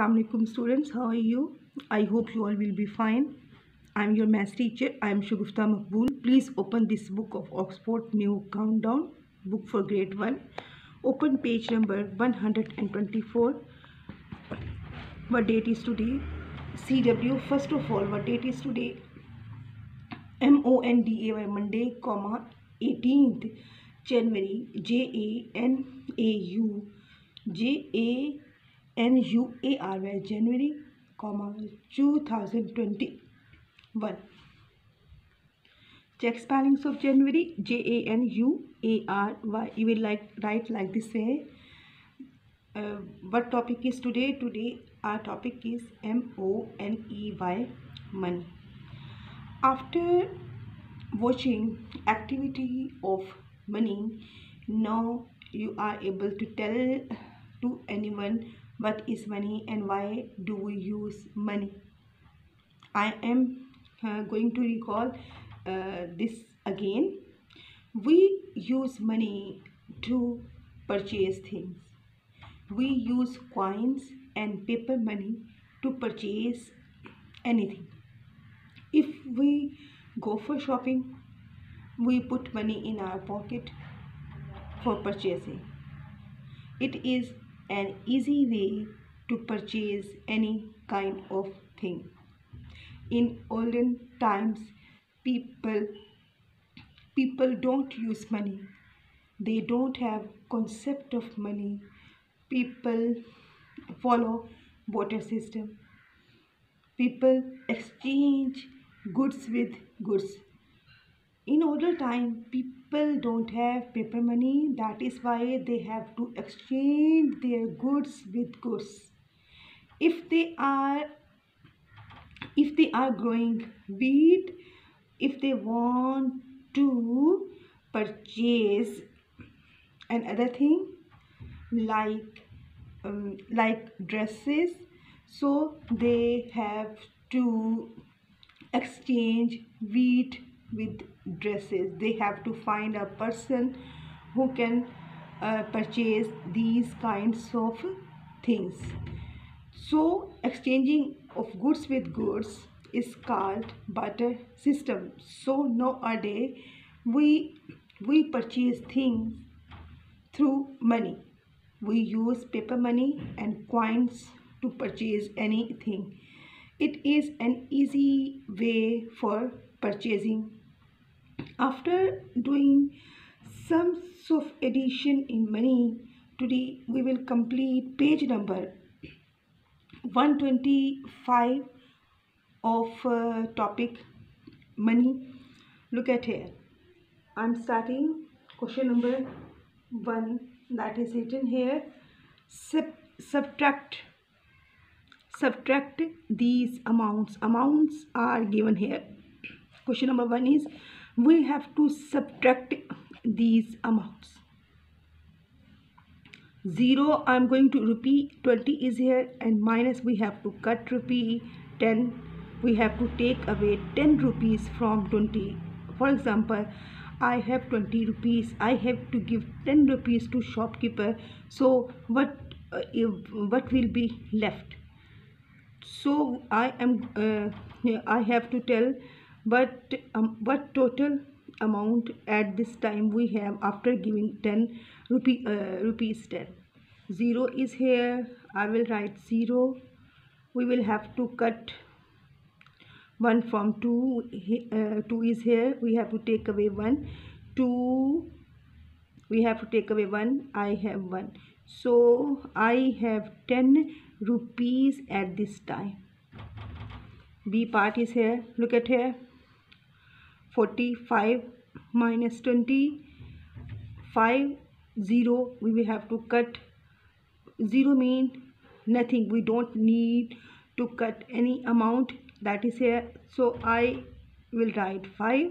Assalamualaikum students, how are you? I hope you all will be fine. I am your math teacher. I am Shagufta Maqbool. Please open this book of Oxford New Countdown, book for grade 1. Open page number 124. What date is today? CW, first of all, what date is today? M-O-N-D-A-Y, Monday, comma, 18th January, J-A-N-A-U, J-A-N-U-A-R-Y, January, comma, 2021. Check spellings of January, J-A-N-U-A-R-Y. You will like write like this way. Uh, what topic is today? Today our topic is M-O-N-E-Y, money. After watching activity of money, now you are able to tell to anyone what is money and why do we use money. I am uh, going to recall uh, this again. We use money to purchase things. We use coins and paper money to purchase anything. If we go for shopping, we put money in our pocket for purchasing. It is an easy way to purchase any kind of thing. In olden times, people people don't use money. They don't have concept of money. People follow barter system. People exchange goods with goods. In older time, people don't have paper money. That is why they have to exchange their goods with goods. If they are if they are growing wheat, if they want to purchase another thing like um, like dresses, so they have to exchange wheat with dresses. They have to find a person who can uh, purchase these kinds of things. So exchanging of goods with goods is called barter system. So nowadays we we purchase things through money. We use paper money and coins to purchase anything. It is an easy way for purchasing. After doing some of addition in money, today we will complete page number 125 of uh, topic money. Look at here. I'm starting question number 1 that is written here. Sub subtract subtract these amounts amounts are given here question number one is we have to subtract these amounts. 0 i'm going to repeat 20 is here and minus we have to cut rupee 10 we have to take away 10 rupees from 20 for example i have 20 rupees. I have to give 10 rupees to shopkeeper. So what uh, if, what will be left? So I am uh, I have to tell but um, what total amount at this time we have after giving 10 rupee uh, rupees 10 0 is here. I will write 0 we will have to cut 1 from 2 uh, 2 is here. We have to take away 1 2 we have to take away 1 I have 1 so I have 10 rupees at this time. B part is here. Look at here 45 minus 20 5 0 we will have to cut. 0 mean nothing. We don't need to cut any amount that is here. So I will write 5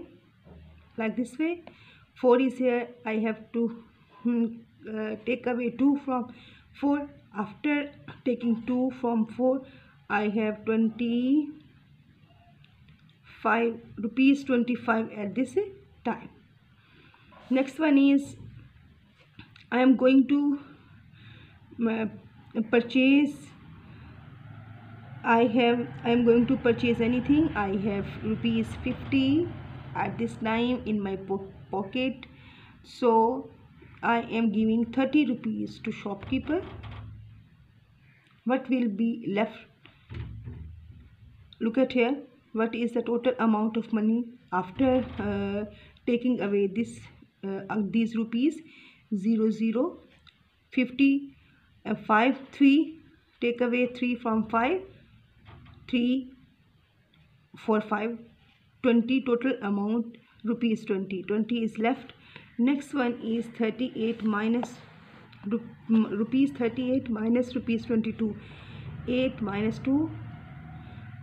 like this way. 4 is here. I have to hmm, uh, take away 2 from 4 after taking 2 from 4 I have 25 rupees 25 at this time. Next one is I am going to purchase I have I am going to purchase anything. I have rupees 50 at this time in my po pocket. So I am giving 30 rupees to shopkeeper. What will be left? Look at here what is the total amount of money after uh, taking away this uh, uh these rupees? 0 0 50 uh, 5 3 take away 3 from 5 3 4 5 20 total amount rupees 20 20 is left. Next one is 38 minus rupees 38 minus rupees 22 8 minus 2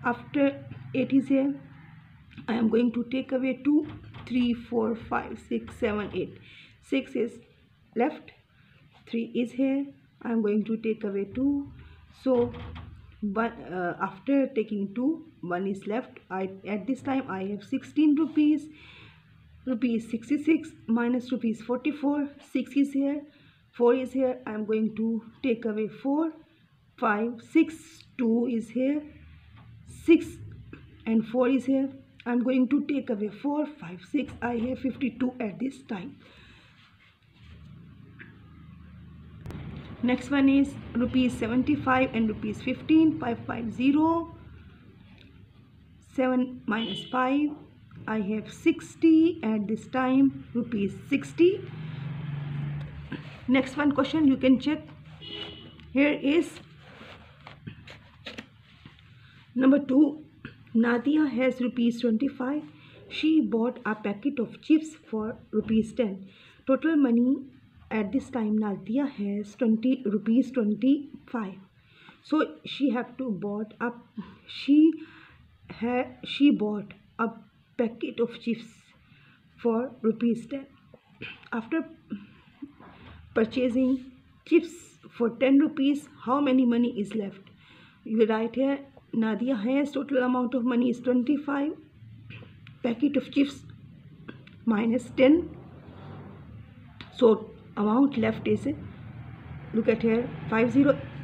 after 8 is here I am going to take away 2 3 4 5 6 7 8 6 is left 3 is here. I am going to take away 2 so but uh, after taking 2 1 is left. I at this time I have 16 rupees. Rupees 66 minus rupees 44 6 is here. 4 is here. I am going to take away 4 5 6 2 is here 6 and 4 is here. I am going to take away 4 5 6 I have 52 at this time. Next one is rupees 75 and rupees 15 550 7 minus 5 I have 60 at this time rupees 60 next one question you can check. Here is number 2 Nadia has rupees 25 she bought a packet of chips for rupees 10 total money at this time Nadia has 20 rupees 25 so she have to bought up she had she bought a packet of chips for rupees 10 after purchasing chips for 10 rupees how many money is left? You write here Nadia has total amount of money is 25 packet of chips minus 10 so amount left is look at here 50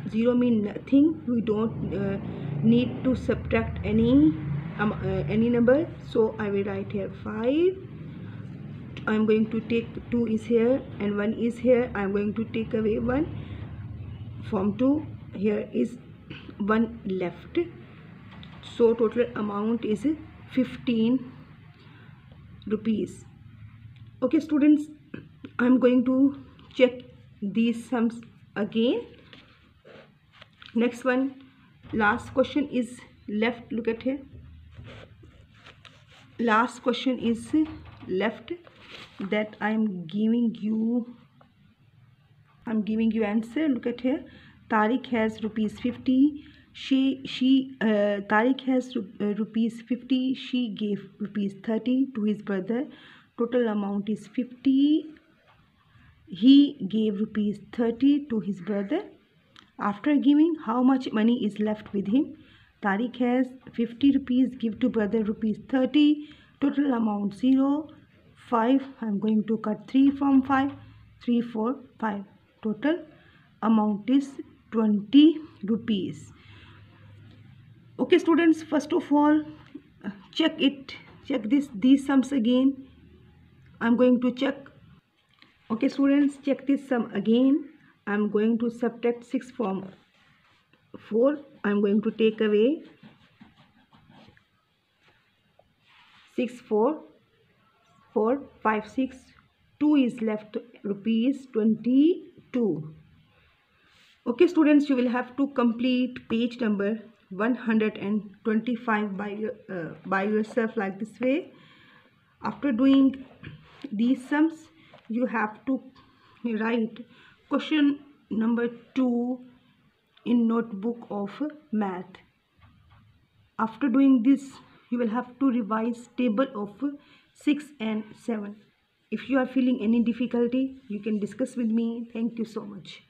0 mean nothing. We don't uh, need to subtract any um, uh, any number. So I will write here 5 I'm going to take 2 is here and 1 is here. I'm going to take away 1 from 2 here is 1 left so total amount is 15 rupees. Okay students I'm going to check these sums again. Next one last question is left look at here. Last question is left that I'm giving you I'm giving you answer. Look at here. Tariq has rupees 50 she she uh, Tariq has uh, rupees 50 she gave rupees 30 to his brother. Total amount is 50 he gave rupees 30 to his brother. After giving how much money is left with him? Tariq has 50 rupees. Give to brother rupees 30 total amount 0 5 I'm going to cut 3 from 5 3 4 5 total amount is 20 rupees okay students first of all check it. Check this these sums again. I'm going to check. Okay students check this sum again. I'm going to subtract 6 from 4 I'm going to take away 6 4 4 5 6 2 is left rupees 22 okay students you will have to complete page number 125 by uh, by yourself like this way. After doing these sums you have to write question number 2 in notebook of math. After doing this you will have to revise table of 6 and 7 if you are feeling any difficulty you can discuss with me. Thank you so much